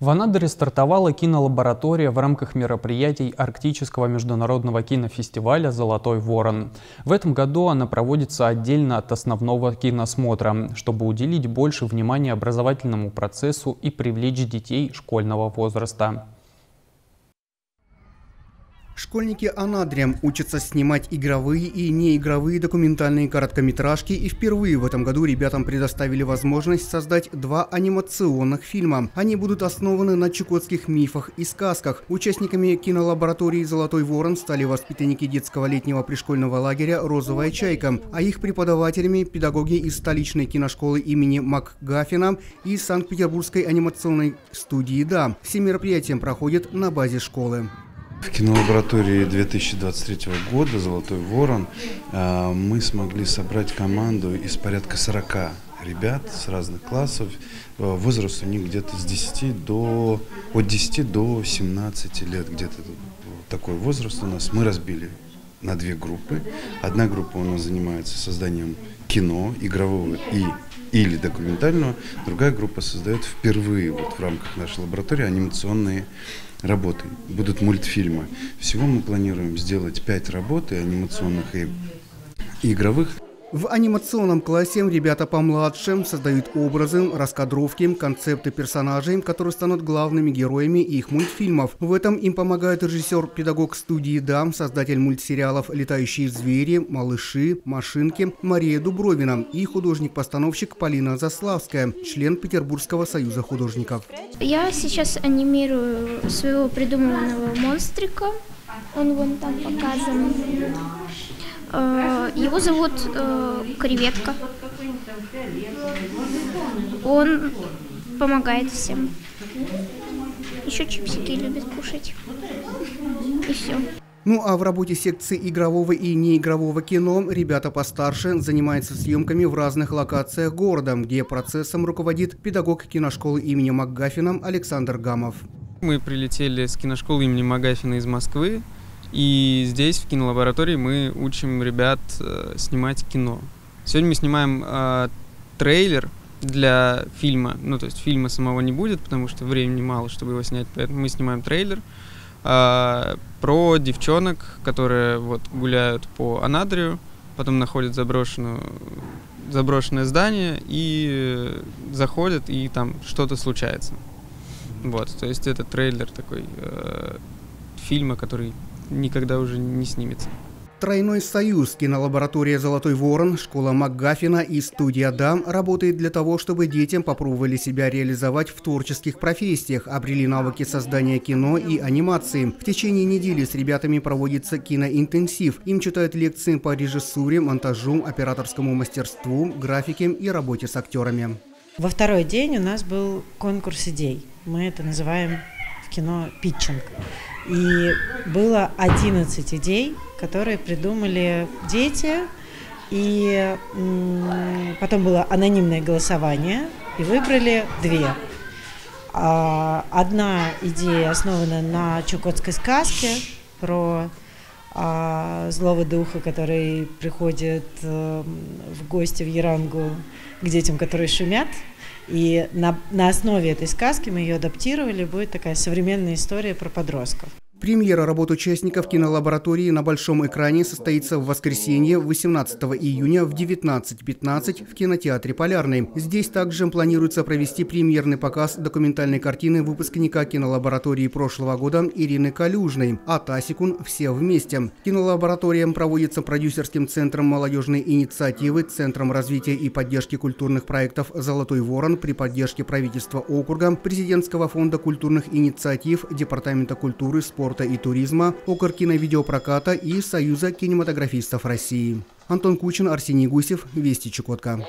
В Анадыре стартовала кинолаборатория в рамках мероприятий Арктического международного кинофестиваля «Золотой ворон». В этом году она проводится отдельно от основного киносмотра, чтобы уделить больше внимания образовательному процессу и привлечь детей школьного возраста. Школьники Анадрием учатся снимать игровые и неигровые документальные короткометражки, и впервые в этом году ребятам предоставили возможность создать два анимационных фильма. Они будут основаны на чукотских мифах и сказках. Участниками кинолаборатории «Золотой ворон» стали воспитанники детского летнего пришкольного лагеря «Розовая чайка», а их преподавателями – педагоги из столичной киношколы имени МакГаффина и Санкт-Петербургской анимационной студии «Да». Все мероприятия проходят на базе школы. В кинолаборатории 2023 года «Золотой ворон» э, мы смогли собрать команду из порядка 40 ребят с разных классов. Э, возраст у них где-то с 10 до, от 10 до 17 лет, где-то такой возраст у нас. Мы разбили на две группы. Одна группа у нас занимается созданием кино, игрового и или документального, другая группа создает впервые вот в рамках нашей лаборатории анимационные работы, будут мультфильмы. Всего мы планируем сделать пять работ и анимационных и игровых. В анимационном классе ребята помладше создают образы, раскадровки, концепты персонажей, которые станут главными героями их мультфильмов. В этом им помогает режиссер-педагог студии «Дам», создатель мультсериалов «Летающие звери», «Малыши», «Машинки» Мария Дубровина и художник-постановщик Полина Заславская, член Петербургского союза художников. Я сейчас анимирую своего придуманного монстрика. Он вон там показан. Э, его зовут э, Креветка. Он помогает всем. Еще чипсики любит кушать. И все. Ну а в работе секции игрового и неигрового кино ребята постарше занимаются съемками в разных локациях города, где процессом руководит педагог киношколы имени МакГаффина Александр Гамов. Мы прилетели с киношколы имени Магафина из Москвы. И здесь, в кинолаборатории, мы учим ребят э, снимать кино. Сегодня мы снимаем э, трейлер для фильма. Ну, то есть фильма самого не будет, потому что времени мало, чтобы его снять. Поэтому мы снимаем трейлер э, про девчонок, которые вот гуляют по Анадрию, потом находят заброшенную заброшенное здание и заходят, и там что-то случается. Вот, то есть это трейлер такой э, фильма, который никогда уже не снимется. Тройной союз, кинолаборатория «Золотой ворон», школа МакГаффина и студия «Дам» работает для того, чтобы детям попробовали себя реализовать в творческих профессиях, обрели навыки создания кино и анимации. В течение недели с ребятами проводится киноинтенсив. Им читают лекции по режиссуре, монтажу, операторскому мастерству, графике и работе с актерами. Во второй день у нас был конкурс идей. Мы это называем в кино питчинг. И было 11 идей, которые придумали дети. И потом было анонимное голосование, и выбрали две. А, одна идея основана на чукотской сказке про а, злого духа, который приходит э, в гости в Ярангу к детям, которые шумят. И на, на основе этой сказки мы ее адаптировали, будет такая современная история про подростков. Премьера работ участников кинолаборатории на большом экране состоится в воскресенье 18 июня в 19.15 в кинотеатре «Полярный». Здесь также планируется провести премьерный показ документальной картины выпускника кинолаборатории прошлого года Ирины Калюжной «А Тасикун. Все вместе». Кинолаборатория проводится продюсерским центром молодежной инициативы, Центром развития и поддержки культурных проектов «Золотой ворон» при поддержке правительства округа, Президентского фонда культурных инициатив, Департамента культуры, спорта спорта и туризма, Окркино-видеопроката и Союза кинематографистов России. Антон Кучин, Арсений Гусев, Вести Чукотка.